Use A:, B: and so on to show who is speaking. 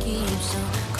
A: keeps on